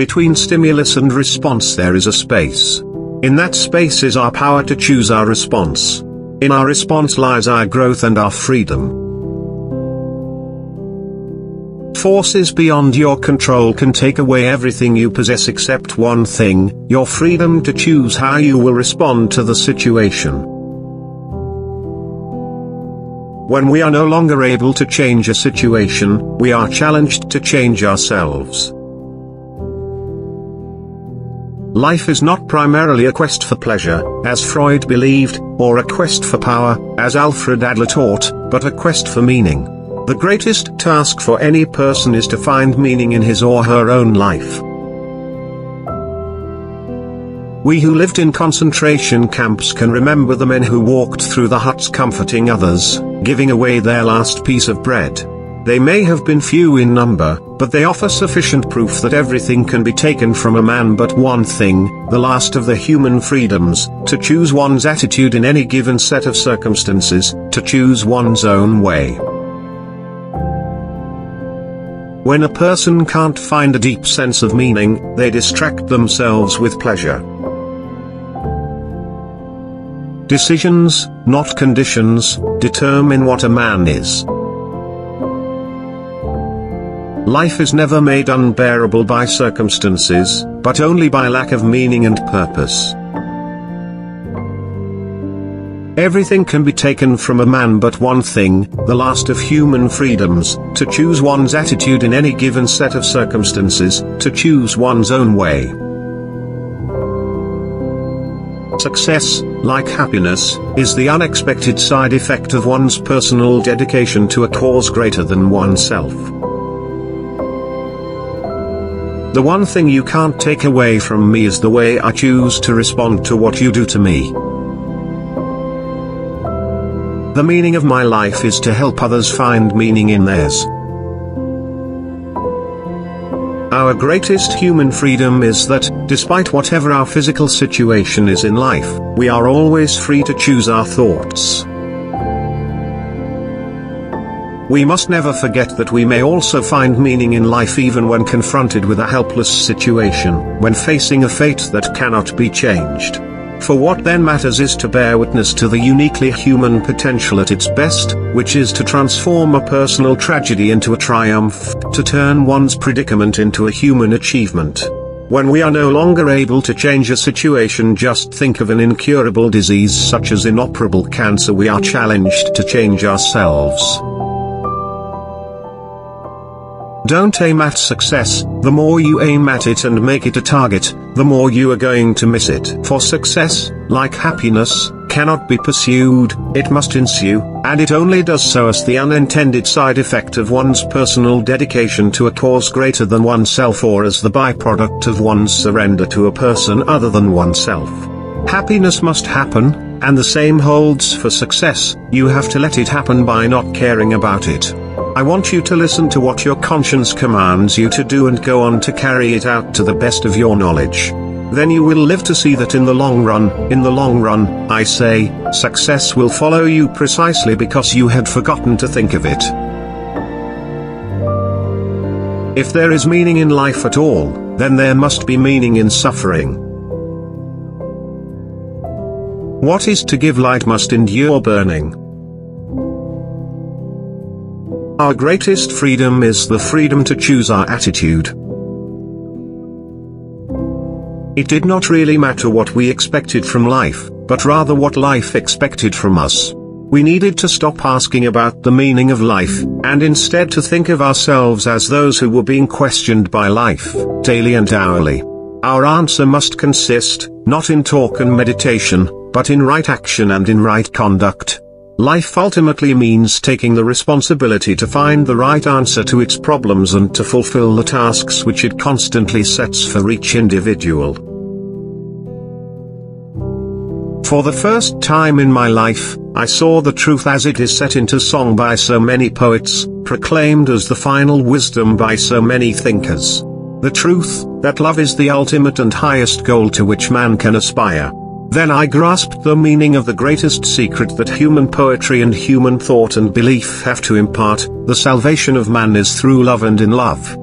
Between stimulus and response there is a space. In that space is our power to choose our response. In our response lies our growth and our freedom. Forces beyond your control can take away everything you possess except one thing, your freedom to choose how you will respond to the situation. When we are no longer able to change a situation, we are challenged to change ourselves. Life is not primarily a quest for pleasure, as Freud believed, or a quest for power, as Alfred Adler taught, but a quest for meaning. The greatest task for any person is to find meaning in his or her own life. We who lived in concentration camps can remember the men who walked through the huts comforting others, giving away their last piece of bread. They may have been few in number, but they offer sufficient proof that everything can be taken from a man but one thing, the last of the human freedoms, to choose one's attitude in any given set of circumstances, to choose one's own way. When a person can't find a deep sense of meaning, they distract themselves with pleasure. Decisions, not conditions, determine what a man is. Life is never made unbearable by circumstances, but only by lack of meaning and purpose. Everything can be taken from a man but one thing, the last of human freedoms, to choose one's attitude in any given set of circumstances, to choose one's own way. Success, like happiness, is the unexpected side effect of one's personal dedication to a cause greater than oneself. The one thing you can't take away from me is the way I choose to respond to what you do to me. The meaning of my life is to help others find meaning in theirs. Our greatest human freedom is that, despite whatever our physical situation is in life, we are always free to choose our thoughts. We must never forget that we may also find meaning in life even when confronted with a helpless situation, when facing a fate that cannot be changed. For what then matters is to bear witness to the uniquely human potential at its best, which is to transform a personal tragedy into a triumph, to turn one's predicament into a human achievement. When we are no longer able to change a situation just think of an incurable disease such as inoperable cancer we are challenged to change ourselves. Don't aim at success, the more you aim at it and make it a target, the more you are going to miss it. For success, like happiness, cannot be pursued, it must ensue, and it only does so as the unintended side effect of one's personal dedication to a cause greater than oneself or as the byproduct of one's surrender to a person other than oneself. Happiness must happen, and the same holds for success, you have to let it happen by not caring about it. I want you to listen to what your conscience commands you to do and go on to carry it out to the best of your knowledge. Then you will live to see that in the long run, in the long run, I say, success will follow you precisely because you had forgotten to think of it. If there is meaning in life at all, then there must be meaning in suffering. What is to give light must endure burning. Our greatest freedom is the freedom to choose our attitude. It did not really matter what we expected from life, but rather what life expected from us. We needed to stop asking about the meaning of life, and instead to think of ourselves as those who were being questioned by life, daily and hourly. Our answer must consist, not in talk and meditation, but in right action and in right conduct. Life ultimately means taking the responsibility to find the right answer to its problems and to fulfill the tasks which it constantly sets for each individual. For the first time in my life, I saw the truth as it is set into song by so many poets, proclaimed as the final wisdom by so many thinkers. The truth, that love is the ultimate and highest goal to which man can aspire. Then I grasped the meaning of the greatest secret that human poetry and human thought and belief have to impart, the salvation of man is through love and in love.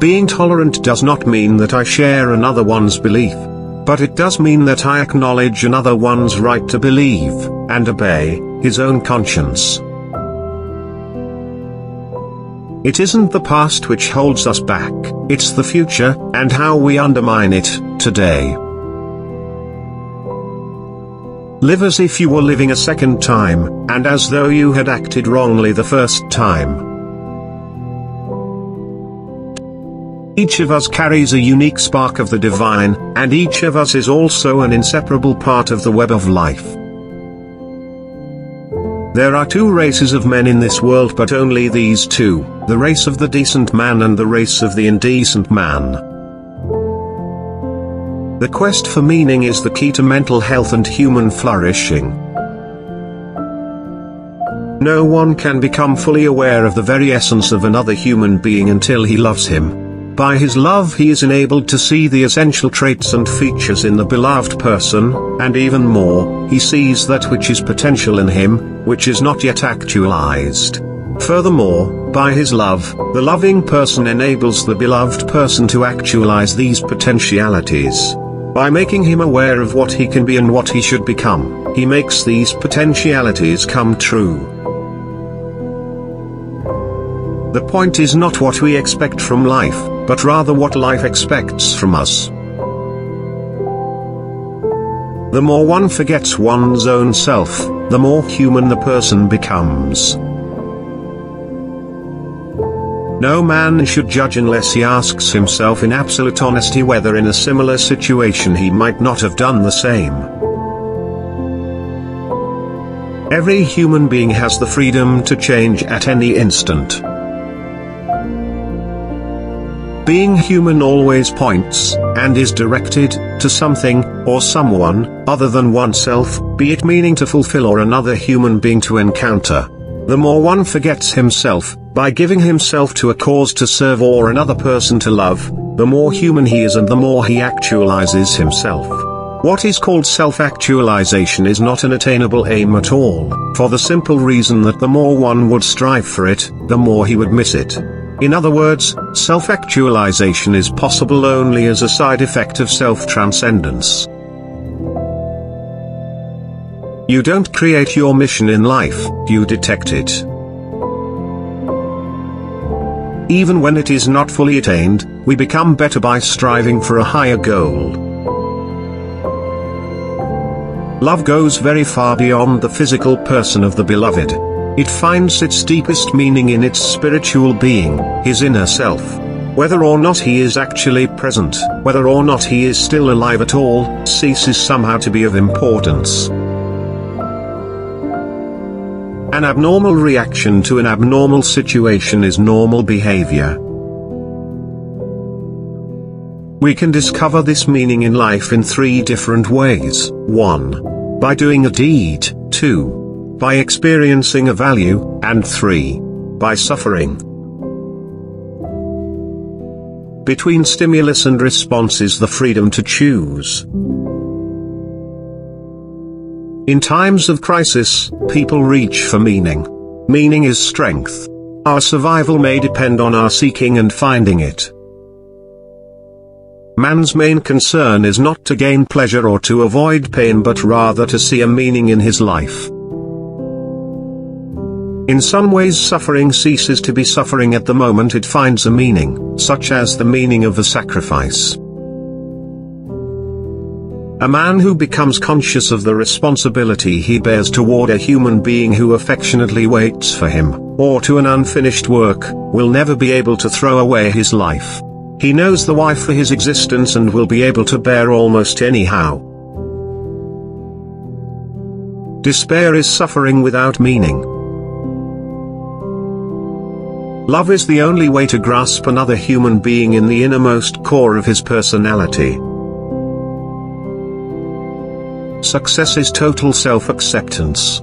Being tolerant does not mean that I share another one's belief. But it does mean that I acknowledge another one's right to believe, and obey, his own conscience. It isn't the past which holds us back, it's the future, and how we undermine it, today. Live as if you were living a second time, and as though you had acted wrongly the first time. Each of us carries a unique spark of the divine, and each of us is also an inseparable part of the web of life. There are two races of men in this world but only these two, the race of the decent man and the race of the indecent man. The quest for meaning is the key to mental health and human flourishing. No one can become fully aware of the very essence of another human being until he loves him. By his love he is enabled to see the essential traits and features in the beloved person, and even more, he sees that which is potential in him, which is not yet actualized. Furthermore, by his love, the loving person enables the beloved person to actualize these potentialities. By making him aware of what he can be and what he should become, he makes these potentialities come true. The point is not what we expect from life, but rather what life expects from us. The more one forgets one's own self, the more human the person becomes. No man should judge unless he asks himself in absolute honesty whether in a similar situation he might not have done the same. Every human being has the freedom to change at any instant. Being human always points, and is directed, to something, or someone, other than oneself, be it meaning to fulfill or another human being to encounter. The more one forgets himself, by giving himself to a cause to serve or another person to love, the more human he is and the more he actualizes himself. What is called self-actualization is not an attainable aim at all, for the simple reason that the more one would strive for it, the more he would miss it. In other words, self-actualization is possible only as a side effect of self-transcendence. You don't create your mission in life, you detect it. Even when it is not fully attained, we become better by striving for a higher goal. Love goes very far beyond the physical person of the beloved. It finds its deepest meaning in its spiritual being, his inner self. Whether or not he is actually present, whether or not he is still alive at all, ceases somehow to be of importance. An abnormal reaction to an abnormal situation is normal behavior. We can discover this meaning in life in three different ways. 1. By doing a deed. 2 by experiencing a value, and 3. By suffering. Between stimulus and response is the freedom to choose. In times of crisis, people reach for meaning. Meaning is strength. Our survival may depend on our seeking and finding it. Man's main concern is not to gain pleasure or to avoid pain but rather to see a meaning in his life. In some ways suffering ceases to be suffering at the moment it finds a meaning, such as the meaning of a sacrifice. A man who becomes conscious of the responsibility he bears toward a human being who affectionately waits for him, or to an unfinished work, will never be able to throw away his life. He knows the why for his existence and will be able to bear almost anyhow. Despair is suffering without meaning. Love is the only way to grasp another human being in the innermost core of his personality. Success is total self-acceptance.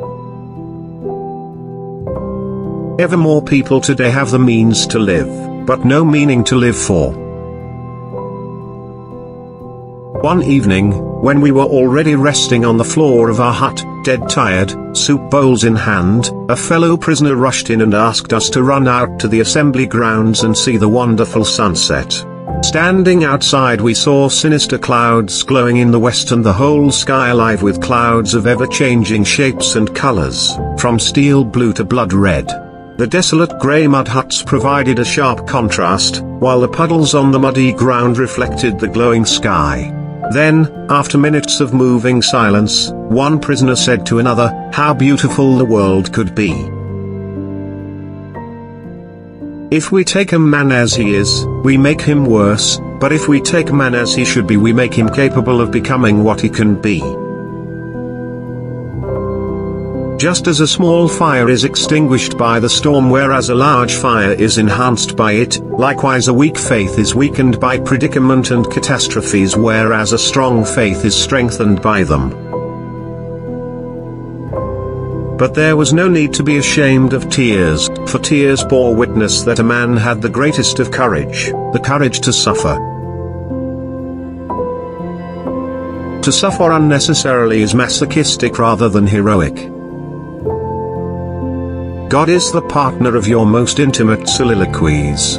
Ever more people today have the means to live, but no meaning to live for. One evening, when we were already resting on the floor of our hut, dead tired, soup bowls in hand, a fellow prisoner rushed in and asked us to run out to the assembly grounds and see the wonderful sunset. Standing outside we saw sinister clouds glowing in the west and the whole sky alive with clouds of ever-changing shapes and colors, from steel blue to blood red. The desolate grey mud huts provided a sharp contrast, while the puddles on the muddy ground reflected the glowing sky. Then, after minutes of moving silence, one prisoner said to another, how beautiful the world could be. If we take a man as he is, we make him worse, but if we take man as he should be we make him capable of becoming what he can be. Just as a small fire is extinguished by the storm whereas a large fire is enhanced by it, likewise a weak faith is weakened by predicament and catastrophes whereas a strong faith is strengthened by them. But there was no need to be ashamed of tears, for tears bore witness that a man had the greatest of courage, the courage to suffer. To suffer unnecessarily is masochistic rather than heroic. God is the partner of your most intimate soliloquies.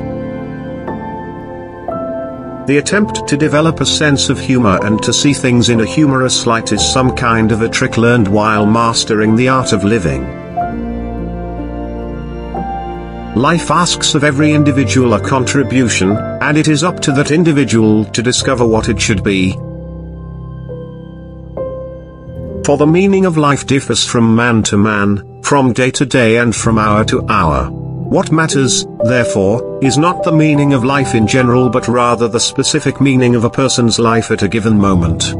The attempt to develop a sense of humor and to see things in a humorous light is some kind of a trick learned while mastering the art of living. Life asks of every individual a contribution, and it is up to that individual to discover what it should be. For the meaning of life differs from man to man, from day to day and from hour to hour. What matters, therefore, is not the meaning of life in general but rather the specific meaning of a person's life at a given moment.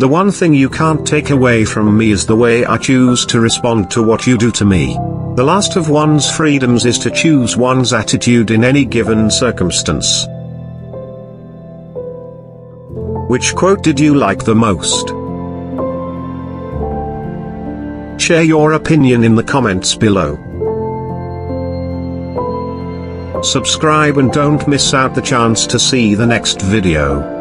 The one thing you can't take away from me is the way I choose to respond to what you do to me. The last of one's freedoms is to choose one's attitude in any given circumstance. Which quote did you like the most? Share your opinion in the comments below. Subscribe and don't miss out the chance to see the next video.